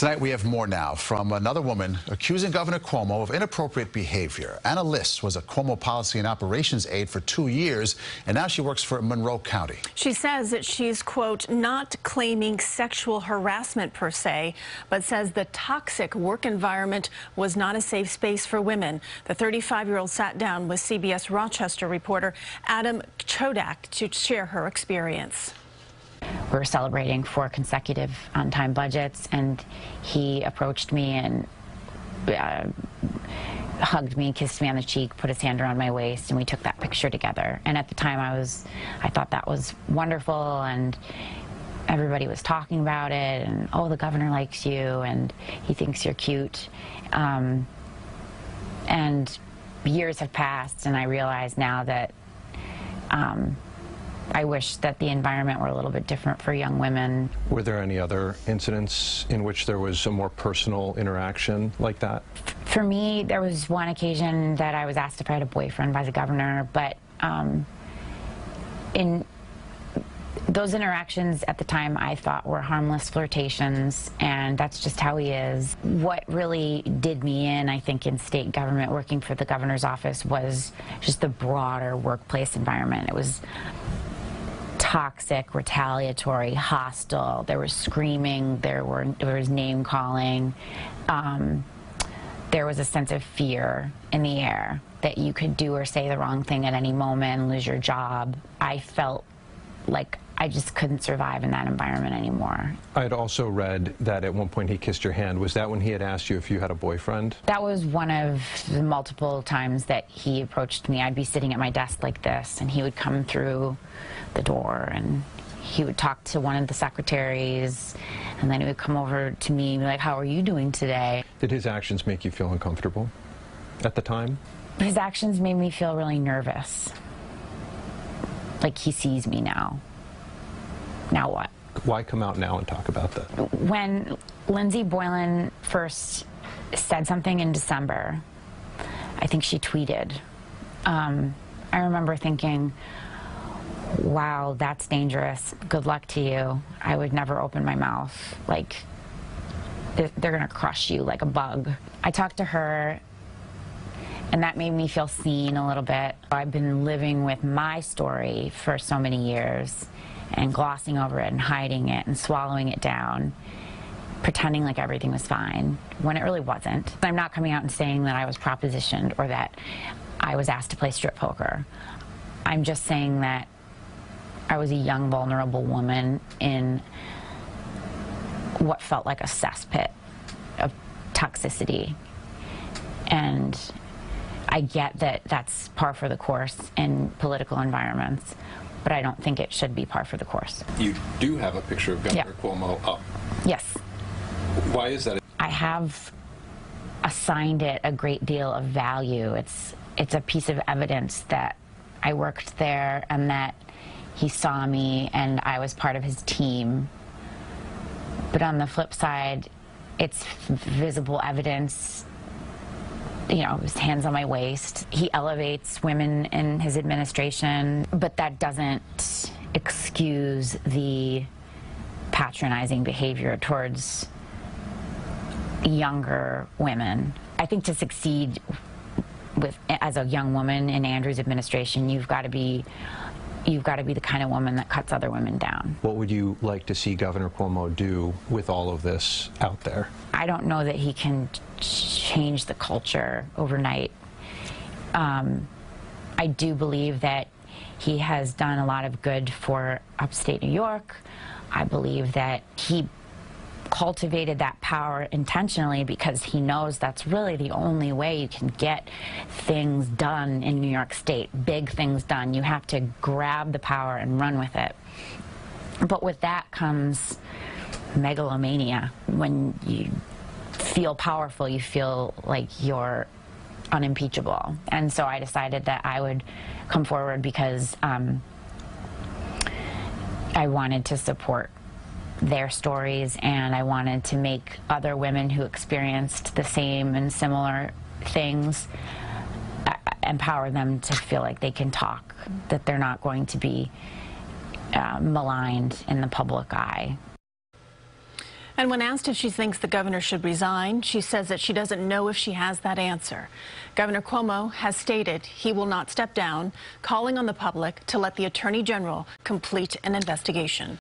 Tonight we have more now from another woman accusing Governor Cuomo of inappropriate behavior. Ana Liss was a Cuomo policy and operations aide for two years, and now she works for Monroe County. She says that she's, quote, not claiming sexual harassment per se, but says the toxic work environment was not a safe space for women. The 35-year-old sat down with CBS Rochester reporter Adam Chodak to share her experience we were celebrating four consecutive on-time budgets, and he approached me and uh, hugged me, kissed me on the cheek, put his hand around my waist, and we took that picture together. And at the time, I was, I thought that was wonderful, and everybody was talking about it, and oh, the governor likes you, and he thinks you're cute. Um, and years have passed, and I realize now that. Um, I wish that the environment were a little bit different for young women. Were there any other incidents in which there was a more personal interaction like that? For me, there was one occasion that I was asked if I had a boyfriend by the governor, but um, in those interactions at the time I thought were harmless flirtations, and that's just how he is. What really did me in, I think, in state government working for the governor's office was just the broader workplace environment. It was toxic, retaliatory, hostile. There was screaming. There were there was name calling. Um, there was a sense of fear in the air that you could do or say the wrong thing at any moment lose your job. I felt like I just couldn't survive in that environment anymore. I had also read that at one point he kissed your hand. Was that when he had asked you if you had a boyfriend? That was one of the multiple times that he approached me. I'd be sitting at my desk like this, and he would come through the door and he would talk to one of the secretaries and then he would come over to me and be like, how are you doing today? Did his actions make you feel uncomfortable at the time? His actions made me feel really nervous. Like he sees me now now what? Why come out now and talk about that? When Lindsey Boylan first said something in December, I think she tweeted, um, I remember thinking, wow, that's dangerous. Good luck to you. I would never open my mouth. Like, they're going to crush you like a bug. I talked to her, and that made me feel seen a little bit. I've been living with my story for so many years and glossing over it and hiding it and swallowing it down pretending like everything was fine when it really wasn't. I'm not coming out and saying that I was propositioned or that I was asked to play strip poker. I'm just saying that I was a young, vulnerable woman in what felt like a cesspit of toxicity. And I get that that's par for the course in political environments but I don't think it should be par for the course. You do have a picture of Governor yeah. Cuomo up. Yes. Why is that? I have assigned it a great deal of value. It's it's a piece of evidence that I worked there and that he saw me and I was part of his team. But on the flip side, it's visible evidence you know, his hands on my waist. He elevates women in his administration, but that doesn't excuse the patronizing behavior towards younger women. I think to succeed with as a young woman in Andrew's administration, you've got to be you've got to be the kind of woman that cuts other women down. What would you like to see Governor Cuomo do with all of this out there? I don't know that he can change the culture overnight. Um, I do believe that he has done a lot of good for upstate New York. I believe that he cultivated that power intentionally because he knows that's really the only way you can get things done in New York State, big things done. You have to grab the power and run with it. But with that comes megalomania. When you feel powerful, you feel like you're unimpeachable. And so I decided that I would come forward because um, I wanted to support their stories and I wanted to make other women who experienced the same and similar things uh, empower them to feel like they can talk, that they're not going to be uh, maligned in the public eye. And when asked if she thinks the governor should resign, she says that she doesn't know if she has that answer. Governor Cuomo has stated he will not step down, calling on the public to let the attorney general complete an investigation.